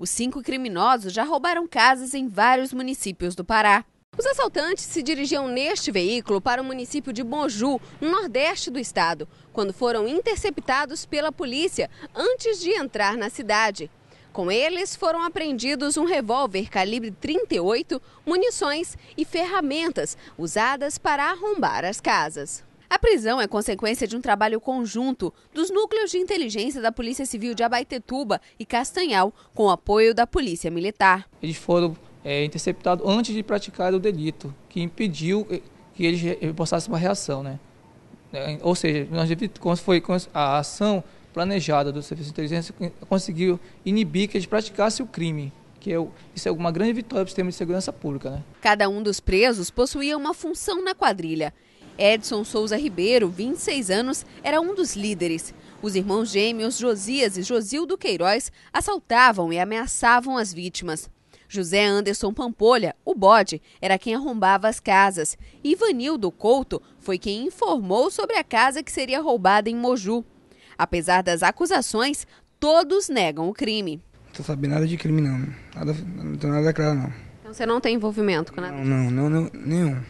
Os cinco criminosos já roubaram casas em vários municípios do Pará. Os assaltantes se dirigiam neste veículo para o município de Moju, no nordeste do estado, quando foram interceptados pela polícia antes de entrar na cidade. Com eles foram apreendidos um revólver calibre 38, munições e ferramentas usadas para arrombar as casas. A prisão é consequência de um trabalho conjunto dos núcleos de inteligência da Polícia Civil de Abaetetuba e Castanhal, com o apoio da Polícia Militar. Eles foram é, interceptados antes de praticar o delito, que impediu que eles repostassem uma reação. Né? É, ou seja, nós, foi a ação planejada do Serviço de Inteligência conseguiu inibir que eles praticassem o crime. Que é, isso é uma grande vitória para o sistema de segurança pública. Né? Cada um dos presos possuía uma função na quadrilha. Edson Souza Ribeiro, 26 anos, era um dos líderes. Os irmãos gêmeos Josias e Josildo Queiroz assaltavam e ameaçavam as vítimas. José Anderson Pampolha, o bode, era quem arrombava as casas. Ivanildo Couto foi quem informou sobre a casa que seria roubada em Moju. Apesar das acusações, todos negam o crime. Não estou sabendo nada de crime, não. Nada, não tenho nada claro, não. Então você não tem envolvimento com nada não, não, não, não, nenhum.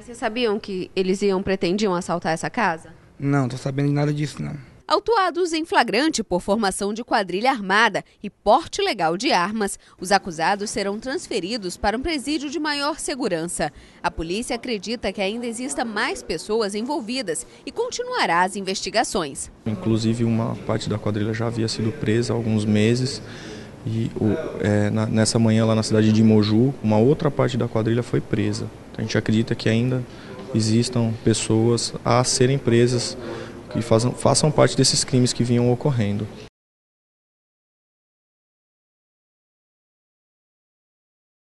Mas vocês sabiam que eles iam, pretendiam assaltar essa casa? Não, estou sabendo de nada disso, não autuados em flagrante por formação de quadrilha armada e porte legal de armas, os acusados serão transferidos para um presídio de maior segurança. A polícia acredita que ainda exista mais pessoas envolvidas e continuará as investigações. Inclusive, uma parte da quadrilha já havia sido presa há alguns meses. E é, na, nessa manhã, lá na cidade de Moju, uma outra parte da quadrilha foi presa. A gente acredita que ainda existam pessoas a serem presas que façam, façam parte desses crimes que vinham ocorrendo.